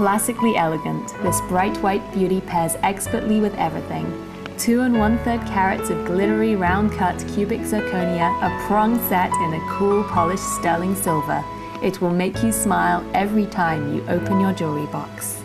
Classically elegant, this bright white beauty pairs expertly with everything. Two and one third carats of glittery round cut cubic zirconia, a prong set in a cool polished sterling silver. It will make you smile every time you open your jewelry box.